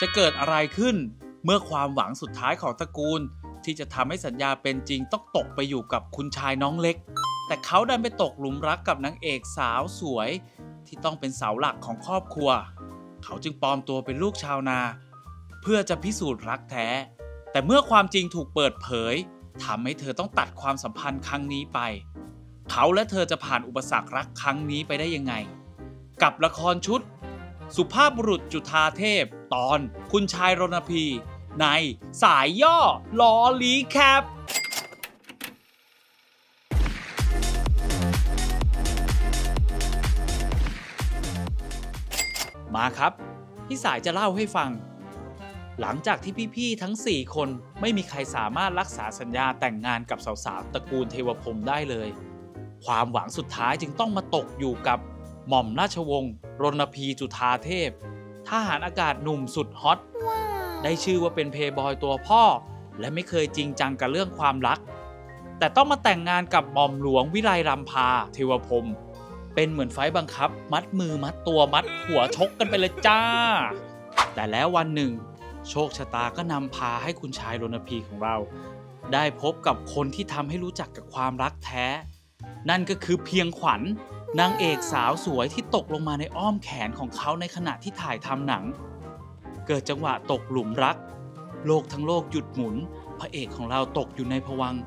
จะเกิดอะไรขึ้น เมื่อความหวังสุดท้ายของตระกูล ที่จะทำให้สัญญาเป็นจริงต้องตกไปอยู่กับคุณชายน้องเล็ก แต่เขาดันไปตกหลุมรักกับนางเอกสาวสวย ที่ต้องเป็นเสาหลักของครอบครัว เขาจึงปลอมตัวเป็นลูกชาวนา เพื่อจะพิสูจน์รักแท้ แต่เมื่อความจริงถูกเปิดเผยทำให้เธอต้องตัดความสัมพันธ์ครั้งนี้ไป เขาและเธอจะผ่านอุปสรรครักครั้งนี้ไปได้ยังไง กับละครชุด สุภาพบุรุษจุธาเทพ ตอนคุณชายรณพี ในสายย่อลอลีแคปมาครับ พี่สายจะเล่าให้ฟัง หลังจากที่พี่ๆทั้ง 4 คนไม่มีใครสามารถรักษาสัญญาแต่งงานกับสาวๆตระกูลเทวพรมได้เลย ความหวังสุดท้ายจึงต้องมาตกอยู่กับหม่อมราชวงศ์รณพีจุธาเทพ ทหารอากาศหนุ่มสุดฮอต ได้ชื่อว่าเป็นเพย์บอยตัวพ่อ และไม่เคยจริงจังกับเรื่องความรัก แต่ต้องมาแต่งงานกับหม่อมหลวงวิไลรำพา เทวพรหมเป็นเหมือนไฟล์บังคับ มัดมือมัดตัวมัดหัวชกกันไปเลยจ้า แต่แล้ววันหนึ่ง โชคชะตาก็นำพาให้คุณชายรณพีของเรา ได้พบกับคนที่ทำให้รู้จักกับความรักแท้ นั่นก็คือเพียงขวัญ นางเอกสาวสวยที่ตกลงมาในอ้อมแขนของเขาในขณะที่ถ่ายทำหนัง เกิดจังหวะตกหลุมรัก โลกทั้งโลกหยุดหมุน พระเอกของเราตกอยู่ในภวังค์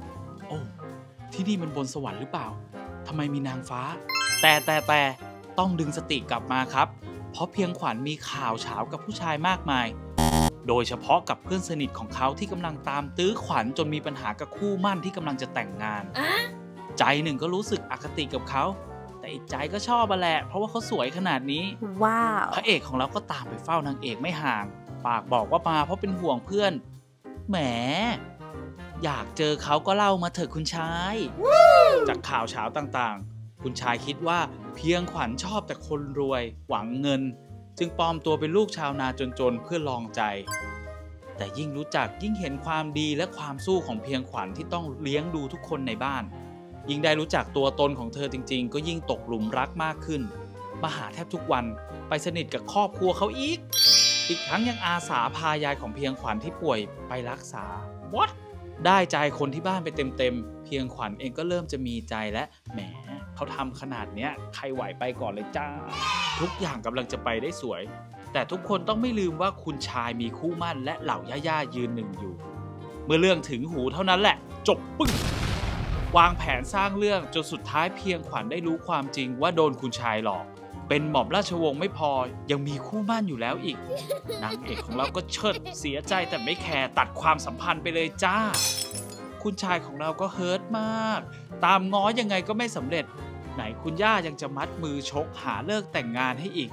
โอ้ ที่นี่มันบนสวรรค์หรือเปล่าทำไมมีนางฟ้า แต่แต่แต่ต้องดึงสติกลับมาครับ เพราะเพียงขวัญมีข่าวเฉากับผู้ชายมากมาย โดยเฉพาะกับเพื่อนสนิทของเขาที่กำลังตามตื้อขวัญจนมีปัญหากับคู่มั่นที่กำลังจะแต่งงาน ใจหนึ่งก็รู้สึกอคติกับเขา แต่อีกใจก็ชอบมาแหละ เพราะว่าเขาสวยขนาดนี้ ว้าว พระเอกของเราก็ตามไปเฝ้านางเอกไม่ห่าง ปากบอกว่ามาเพราะเป็นห่วงเพื่อน แหม อยากเจอเขาก็เล่ามาเถอะคุณชาย จากข่าวเช้าต่างๆ คุณชายคิดว่าเพียงขวัญชอบแต่คนรวย หวังเงิน จึงปลอมตัวเป็นลูกชาวนาจนๆ เพื่อลองใจ แต่ยิ่งรู้จักยิ่งเห็นความดีและความสู้ของเพียงขวัญที่ต้องเลี้ยงดูทุกคนในบ้าน ยิ่งได้รู้จักตัวตนของเธอจริง ๆ ก็ยิ่งตกหลุมรักมากขึ้น มาหาแทบทุกวันไปสนิทกับครอบครัวเขาอีก อีกทั้งยังอาสาพายายของเพียงขวัญที่ป่วยไปรักษา What? ได้ใจคนที่บ้านไปเต็มๆ เพียงขวัญเองก็เริ่มจะมีใจและแหมเขาทำขนาดเนี้ยใครไหวไปก่อนเลยจ้า ทุกอย่างกำลังจะไปได้สวย แต่ทุกคนต้องไม่ลืมว่าคุณชายมีคู่มั่นและเหล่าย่าๆยืนหนึ่งอยู่ เมื่อเรื่องถึงหูเท่านั้นแหละ จบปึ้ง วางแผนสร้างเรื่องจนสุดท้ายเพียงขวัญได้รู้ความจริงว่าโดนคุณชายหลอก เป็นหม่อมราชวงศ์ไม่พอยังมีคู่มั่นอยู่แล้วอีกนางเอกของเราก็เชิดเสียใจแต่ไม่แคร์ตัดความสัมพันธ์ไปเลยจ้า คุณชายของเราก็เฮิร์ตมาก ตามง้อยังไงก็ไม่สำเร็จ ไหนคุณย่ายังจะมัดมือชกหาเลิกแต่งงานให้อีก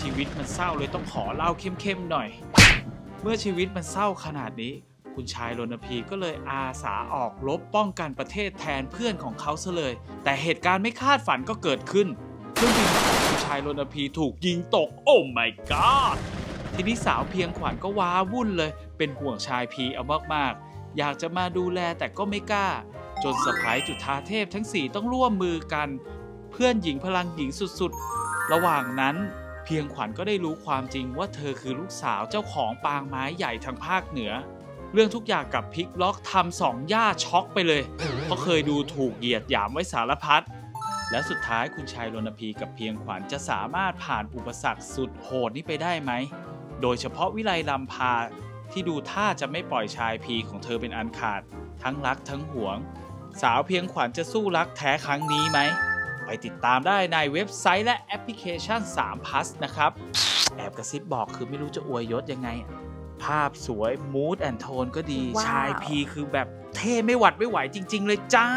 ชีวิตมันเศร้าเลยต้องขอเล่าเข้มๆหน่อย เมื่อชีวิตมันเศร้าขนาดนี้ คุณชายรณพีก็เลยอาสาออกรบป้องกันประเทศแทนเพื่อนของเขาซะเลย แต่เหตุการณ์ไม่คาดฝันก็เกิดขึ้นเครื่องบินของคุณชายรณพีถูกยิงตก โอ้ my god ทีนี้สาวเพียงขวัญก็ว้าวุ่นเลย เป็นห่วงชายพีเอามากๆ อยากจะมาดูแลแต่ก็ไม่กล้า จนสะพ้ายจุฑาเทพทั้งสี่ต้องร่วมมือกัน เพื่อนหญิงพลังหญิงสุดๆ ระหว่างนั้นเพียงขวัญก็ได้รู้ความจริงว่าเธอคือลูกสาวเจ้าของปางไม้ใหญ่ทางภาคเหนือ เรื่องทุกอย่างกับพลิกล็อกทำสองย่าช็อกไปเลยเพราะเคยดูถูกเหยียดหยามไว้สารพัดและสุดท้ายคุณชายรณพีกับเพียงขวัญจะสามารถผ่านอุปสรรคสุดโหดนี้ไปได้ไหม โดยเฉพาะวิไลลำพาที่ดูท่าจะไม่ปล่อยชายพีของเธอเป็นอันขาด ทั้งรักทั้งหวง สาวเพียงขวัญจะสู้รักแท้ครั้งนี้ไหม ไปติดตามได้ในเว็บไซต์และแอปพลิเคชัน3 plus นะครับ แอบกระซิบบอกคือไม่รู้จะอวยยศยังไง ภาพสวย mood and tone ก็ดี ว้าว ชายพีคือแบบเท่ไม่หวัดไม่ไหวจริง ๆ เลยจ้า